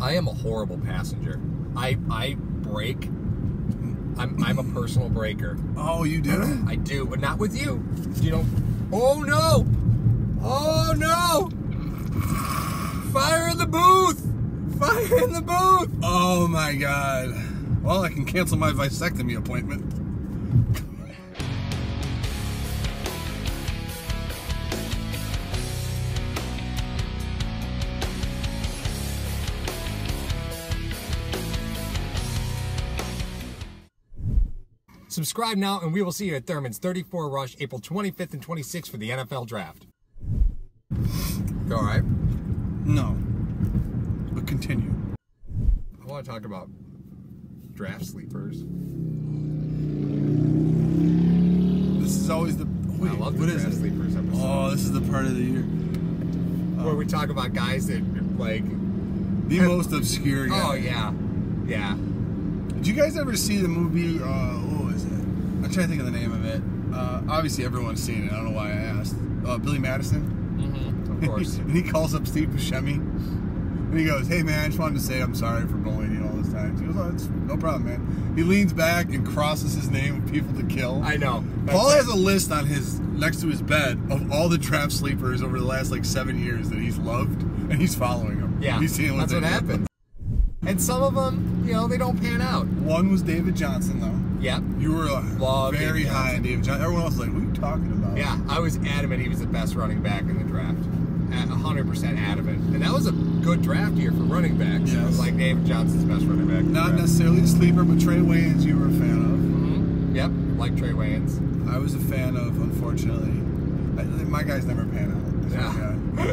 I am a horrible passenger. I I break. I'm I'm a personal breaker. Oh, you do? I do, but not with you. You know. Oh no! Oh no! Fire in the booth! Fire in the booth! Oh my god. Well, I can cancel my vasectomy appointment. Subscribe now, and we will see you at Thurman's 34 Rush, April 25th and 26th for the NFL Draft. All right. No. But continue. I want to talk about draft sleepers. This is always the. Wait, I love the what is draft it? sleepers episode. Oh, this is the part of the year. where we talk about guys that like. The most obscure guy. Oh yeah, yeah. Did you guys ever see the movie? Uh, what was it? I'm trying to think of the name of it. Uh, obviously, everyone's seen it. I don't know why I asked. Uh, Billy Madison. Mm-hmm. Of course. and he calls up Steve Buscemi. And he goes, "Hey man, I just wanted to say I'm sorry for bullying you all this time." He goes, "Oh, it's no problem, man." He leans back and crosses his name with people to kill. I know. Paul has a list on his next to his bed of all the draft sleepers over the last like seven years that he's loved, and he's following them. Yeah, he's seeing what's that's what happens. And some of them, you know, they don't pan out. One was David Johnson though. Yep. You were uh, Love very high on David Johnson. Everyone else was like, "What are you talking about?" Yeah, I was adamant he was the best running back in the draft. 100% adamant. And that was a good draft year for running backs. It was like David Johnson's best running back. Not draft. necessarily a sleeper, but Trey Wayans you were a fan of. Mhm. Yep, like Trey Wayans. I was a fan of, unfortunately. I, my guys never pan out. Guy.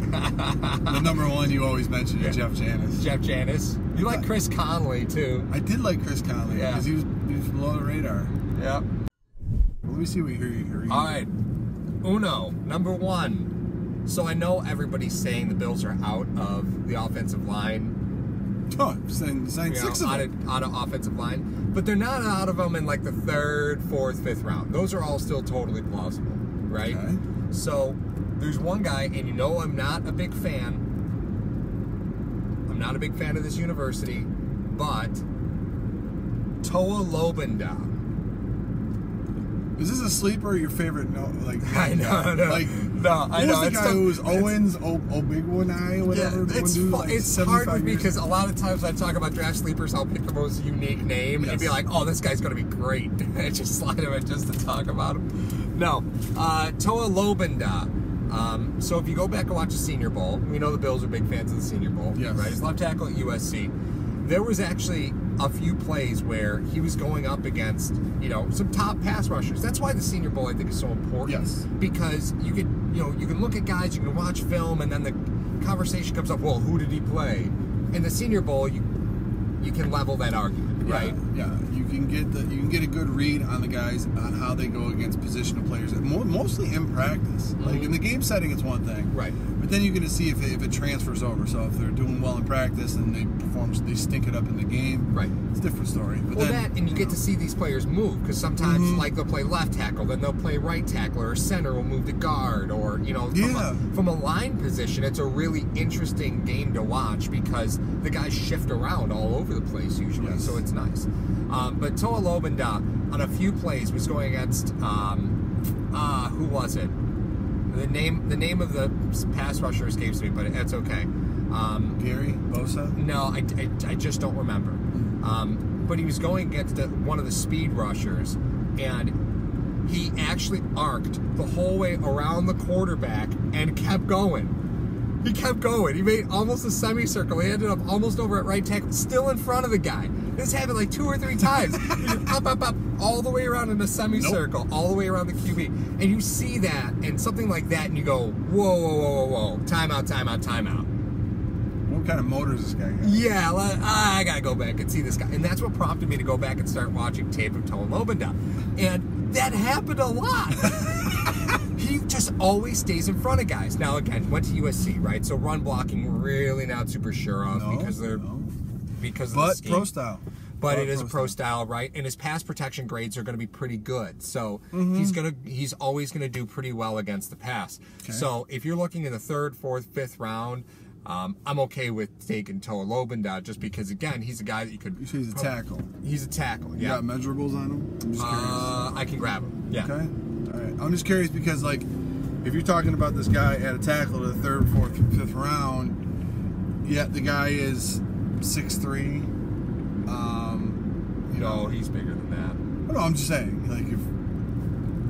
The number one you always mention is Jeff Janis. Jeff Janis. You like Chris Conley too. I did like Chris Conley Yeah. because he was he was below the radar. Yep. Let me see what we hear you hear. You. All right. Uno, number one. So I know everybody's saying the Bills are out of the offensive line, Oh, signed you know, six of out, them. of, out of offensive line, but they're not out of them in like the third, fourth, fifth round. Those are all still totally plausible, right? Okay. So there's one guy, and you know I'm not a big fan. I'm not a big fan of this university, but Toa Lobendahn. Is this a sleeper or your favorite? No, like I know, no, like no, I know. the guy who was Owens, o- Obigwanai, whatever? the it's one dude, fu- like it's hard 75 with me because a lot of times I talk about draft sleepers, I'll pick the most unique name and be like, "Oh, this guy's gonna be great," and just slide him in just to talk about him. No, uh, Toa Lobendahn. Um, so if you go back and watch the Senior Bowl, we know the Bills are big fans of the Senior Bowl. Yes. Right, he's left tackle at USC. There was actually a few plays where he was going up against, you know, some top pass rushers. That's why the Senior Bowl I think is so important Yes. because you can you know you can look at guys you can watch film and then the conversation comes up well who did he play in the senior bowl you you can level that argument Yeah, right Yeah, can get the you can get a good read on the guys on how they go against positional players, mostly in practice. Like in the game setting, it's one thing, Right. But then you get to see if it, if it transfers over. So if they're doing well in practice and they perform, they stink it up in the game, Right. It's a different story. But well then, that and you get know, to see these players move because sometimes Mhm. like they'll play left tackle then they'll play right tackle or center will move to guard or you know from, Yeah. a, from a line position it's a really interesting game to watch because the guys shift around all over the place usually Yes. so it's nice um, but Toa Lobendahn on a few plays was going against um, uh, who was it the name the name of the pass rusher escapes me but it's okay um, Gary Bosa. no, I, I, I just don't remember. Um, but he was going against the, one of the speed rushers, and he actually arced the whole way around the quarterback and kept going. He kept going. He made almost a semicircle. He ended up almost over at right tackle, still in front of the guy. This happened like two or three times. Up, up, up, all the way around in a semicircle, all the way around the QB. And you see that and something like that, and you go, whoa, whoa, whoa, whoa, whoa, timeout, timeout, timeout. What kind of motor is this guy got? Yeah, like, I gotta go back and see this guy. And that's what prompted me to go back and start watching tape of Lobendahn. And that happened a lot. he just always stays in front of guys. Now, again, went to USC, right? So run blocking, really not super sure of No, because they're no. Because But pro style. But But it is a pro pro style, right? And his pass protection grades are going to be pretty good. So Mm-hmm. he's gonna he's always going to do pretty well against the pass. Okay. So if you're looking in the third, fourth, fifth round, Um, I'm okay with taking Toa Lobendahn just because, again, he's a guy that you could. You say he's a tackle. He's a tackle. You Yeah. got measurables on him? I'm just curious. Uh, I can grab him. Yeah. Okay. All right. I'm just curious because, like, if you're talking about this guy at a tackle to the third, fourth, fifth round, yet the guy is six three. Um, you No, know, he's bigger than that. no, I'm just saying, like, if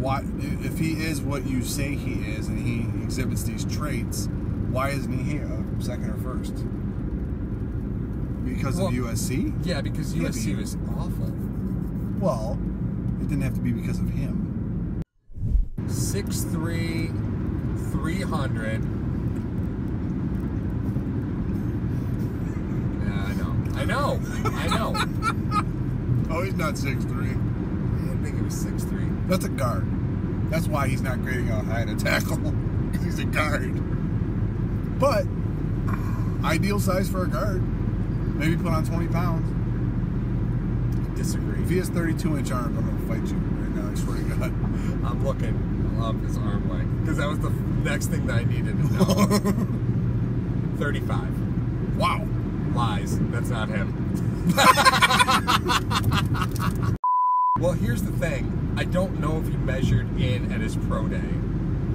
why if he is what you say he is and he exhibits these traits, why isn't he here, second or first? Because Well- of USC? Yeah, because USC was awful. Well, it didn't have to be because of him. 6'3", 300. Yeah, I know. I know. I know. Oh, he's not six three. I think he was 6'3". That's a guard. That's why he's not grading out high in a tackle because he's a guard. But ideal size for a guard. Maybe put on 20 pounds. Disagree. If he has 32 inch arms, I'm gonna fight you right now. I swear to God. I'm looking. I love his arm length. Because that was the next thing that I needed to know. 35. wow. Lies. That's not him. well, here's the thing. I don't know if he measured in at his pro day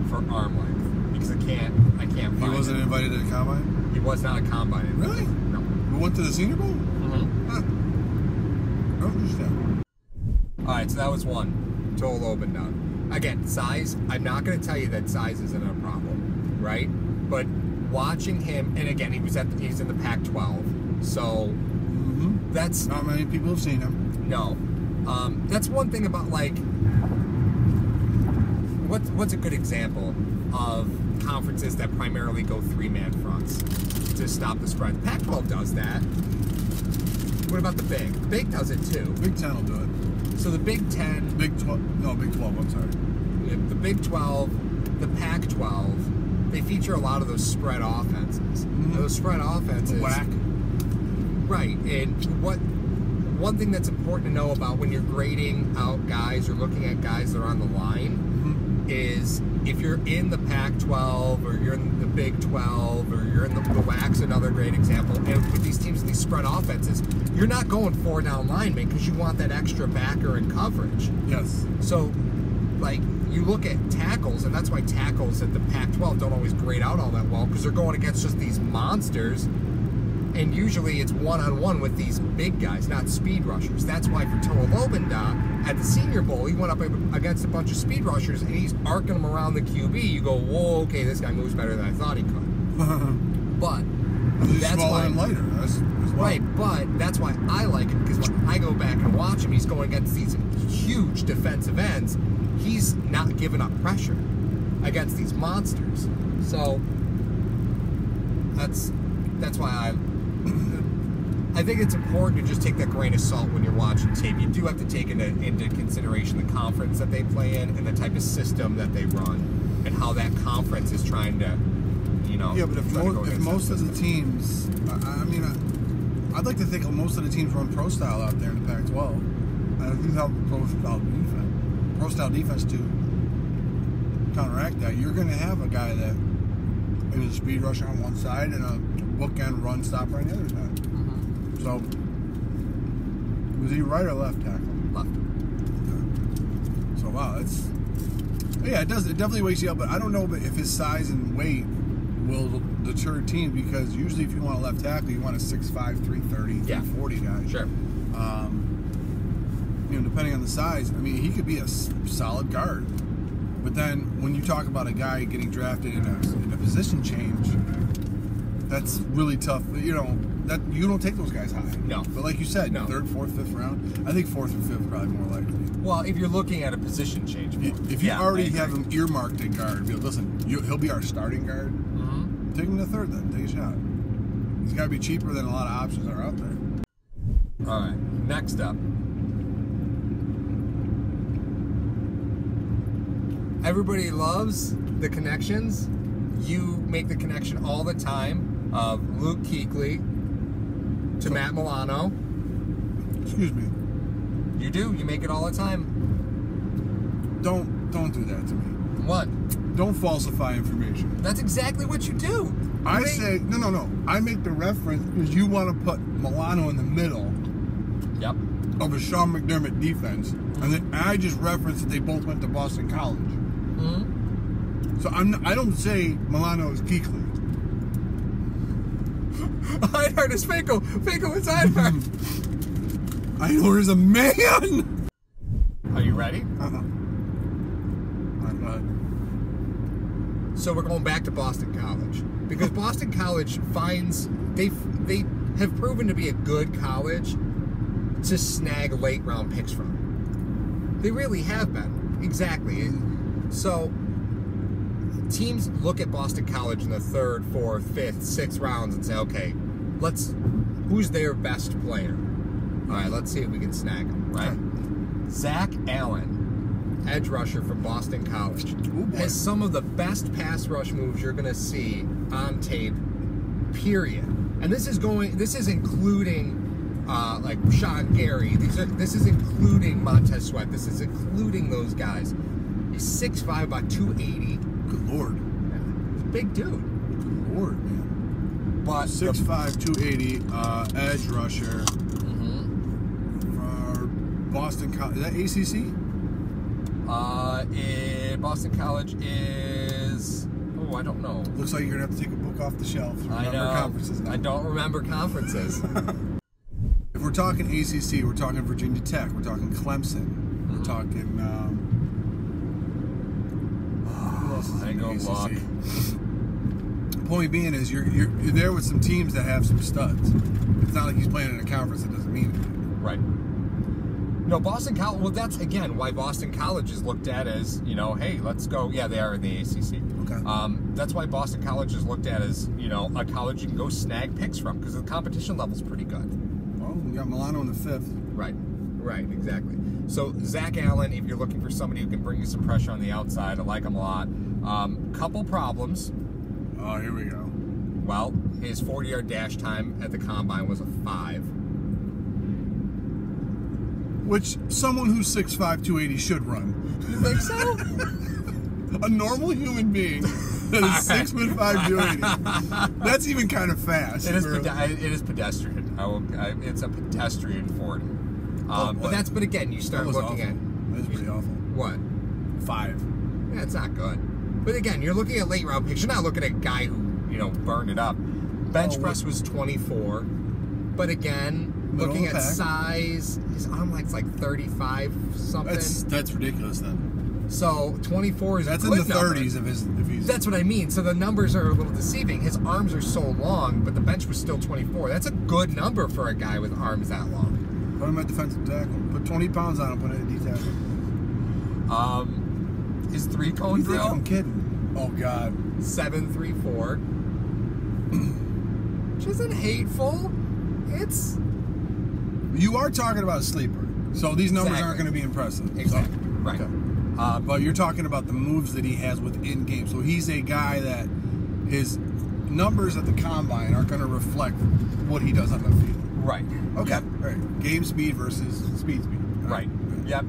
for arm length because I can't. I can't He wasn't it. invited to the combine. He was not a combine. Really? No. We went to the Senior Bowl. Mhm. Huh. I don't understand. All right, so that was one. Toa Lobendahn. Again, size. I'm not going to tell you that size isn't a problem, right? But watching him, and again, he was at the, he's in the Pac-12, so Mm-hmm. that's Not many people have seen him. no. Um, that's one thing about like what's what's a good example of conferences that primarily go three man fronts to stop the spread. Pac-12 does that. What about the Big? The Big does it too. Big Ten will do it. So the Big Ten Big 12. No, Big 12. I'm sorry. the Big 12, the Pac 12, they feature a lot of those spread offenses. Mhm. Those spread offenses. Whack. Right. And what one thing that's important to know about when you're grading out guys or looking at guys that are on the line Mm-hmm. is if you're in the Pac 12 or you're in the Big 12 or you're in the, the WAC's another great example. And with these teams, these spread offenses, you're not going four down linemen because you want that extra backer and coverage. Yes. So, like, you look at tackles, and that's why tackles at the Pac 12 don't always grade out all that well because they're going against just these monsters. And usually it's one on one with these big guys, not speed rushers. That's why for Toa Lobendahn at the Senior Bowl, he went up against a bunch of speed rushers and he's arcing them around the QB. You go, whoa, okay, this guy moves better than I thought he could. But that's why. lighter. That's, well. Right, but that's why I like him because when I go back and watch him, he's going against these huge defensive ends. He's not giving up pressure against these monsters. So that's that's why I I think it's important to just take that grain of salt when you're watching tape. You do have to take into, into consideration the conference that they play in and the type of system that they run and how that conference is trying to, you know. Yeah, but if, try to go mo- if most of the teams, I, I mean, I, I'd like to think most of the teams run pro style out there in the Pac-12. And I think how pro style defense, pro style defense to counteract that, you're going to have a guy that is a speed rusher on one side and a bookend run stop on the other side. So, was he right or left tackle? left. So wow, it's yeah, it does. It definitely wakes you up, but I don't know if his size and weight will deter teams because usually if you want a left tackle, you want a 6'5", 330, Yeah. 340 guy. Sure. Um, you know, depending on the size, I mean, he could be a solid guard. But then when you talk about a guy getting drafted in a, in a position change, that's really tough. You know, that you don't take those guys high. No. But like you said, No. third, fourth, fifth round. I think fourth or fifth probably more likely. Well, if you're looking at a position change, If if you yeah, already have him earmarked at guard, be like, listen, you, he'll be our starting guard. Mhm. Take him to third then. Take a shot. He's got to be cheaper than a lot of options that are out there. All right. Next up, everybody loves the connections. You make the connection all the time of Luke Kuechly to Matt Milano. Excuse me. You do. You make it all the time. Don't don't do that to me. What? Don't falsify information. That's exactly what you do. I They- say no, no, no. I make the reference because you want to put Milano in the middle Yep. of a Sean McDermott defense, and then I just reference that they both went to Boston College. Mm-hmm. So I'm I don't say Milano is Kuechly. Einhorn is Finkle. Finkle is Einhorn. I know there's a man. Are you ready? Uh huh. I'm not. So we're going back to Boston College because Boston College finds they they have proven to be a good college to snag late round picks from. They really have been exactly. So teams look at Boston College in the third, fourth, fifth, sixth rounds and say, okay, let's who's their best player? All right, let's see if we can snag him. Right. Zach Allen, edge rusher from Boston College, boy. has some of the best pass rush moves you're going to see on tape. Period. And this is going. This is including uh, like Sean Gary. These are. This is including Montez Sweat. This is including those guys. He's 6'5", about two eighty. Good lord. A big dude. Good lord, man. But 6'5", 280, uh, edge rusher Mhm. for Boston College. Is that ACC? Uh, eh, Boston College is. Oh, I don't know. Looks like you're gonna have to take a book off the shelf. I know. conferences now. I don't remember conferences. If we're talking ACC, we're talking Virginia Tech, we're talking Clemson, we're Mhm. talking. Um, is I in the. ACC? Point being is you're, you're you're there with some teams that have some studs. It's not like he's playing in a conference that doesn't mean anything. Right. No, Boston College. Well, that's again why Boston College is looked at as you know, hey, let's go. Yeah, they are in the ACC. Okay. Um, that's why Boston College is looked at as you know a college you can go snag picks from because the competition level's pretty good. Well, we got Milano in the fifth. Right. Right. Exactly. So Zach Allen, if you're looking for somebody who can bring you some pressure on the outside, I like him a lot. Um, couple problems. Oh, here we go. Well, his 40-yard dash time at the combine was a five. Which someone who's 6'5", 280 should run. You think so? A normal human being that is six foot five, 280. That's even kind of fast. It is, it is pedestrian. I will, I, it's a pedestrian 40. Um, Oh, but that's, but again, you start looking awful. at That's pretty awful. what? Five. Yeah, it's not good. But again, you're looking at late round picks. You're not looking at a guy who you know burned it up. Bench Oh, press was 24, but again, looking at pack. size, his arm length's like 35 something. That's that's ridiculous. Then so 24 is a that's in the number. 30s of his if he's. That's what I mean. So the numbers are a little deceiving. His arms are so long, but the bench was still 24. That's a good number for a guy with arms that long. Put him at defensive tackle. Put 20 pounds on him. Put him at D tackle. Um, his three You cone think drill I'm kidding? Oh God. seven three four, which isn't hateful. It's You are talking about a sleeper, so these numbers Exactly. aren't going to be impressive. So- exactly right. Okay. Uh, But you're talking about the moves that he has within game. So he's a guy that his numbers at the combine aren't going to reflect what he does on the field. right. Okay. Yep. All right. Game speed versus speed speed. Right. Good. Yep.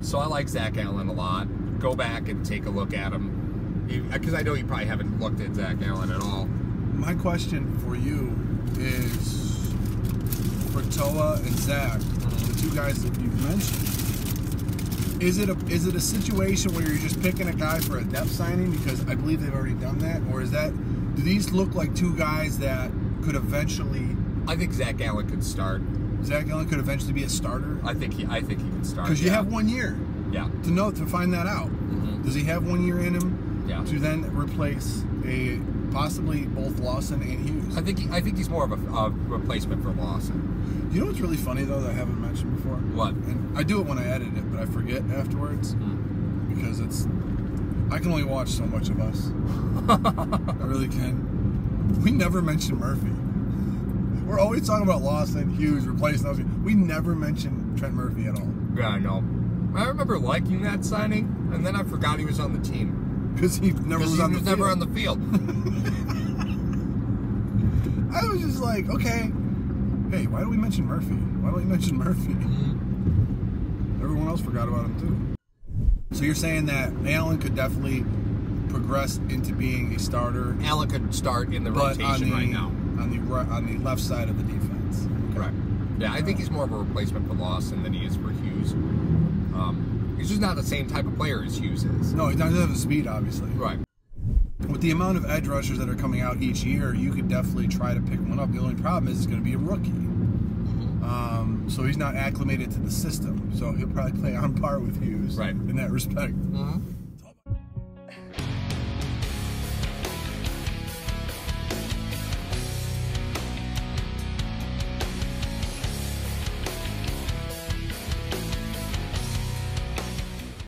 So I like Zach Allen a lot. Go back and take a look at him, because uh, I know you probably haven't looked at Zach Allen at all. My question for you is for Toa and Zach, mm-hmm. the two guys that you've mentioned. Is it a is it a situation where you're just picking a guy for a depth signing because I believe they've already done that, or is that do these look like two guys that could eventually I think Zach Allen could start. Zach Allen could eventually be a starter? I think he. I think he can start. Because you yeah. have one year Yeah. to know to find that out. Mhm. Does he have one year in him Yeah. to then replace a possibly both Lawson and Hughes? I think. He, I think he's more of a, a replacement for Lawson. You know what's really funny though that I haven't mentioned before? What? And I do it when I edit it, but I forget afterwards Hmm. because it's I can only watch so much of us. I really can. We never mention Murphy. We're always talking about Lawson, Hughes, replacing those. We never mention Trent Murphy at all Yeah, I know. I remember liking that signing, and then I forgot he was on the team. because he never was he on the was never on the field. I was just like, okay, hey, why do we mention Murphy? Why don't we mention Murphy? Mm-hmm. Everyone else forgot about him too. So you're saying that Allen could definitely progress into being a starter, Allen could start in the rotation the right now. on the right, on the left side of the defense. Right. Yeah, I think he's more of a replacement for Lawson than he is for Hughes. Um, he's just not the same type of player as Hughes is. No, he doesn't have the speed, obviously. Right. With the amount of edge rushers that are coming out each year, you could definitely try to pick one up. The only problem is it's going to be a rookie. Um, so he's not acclimated to the system. So he'll probably play on par with Hughes Right. in that respect. Mm-hmm.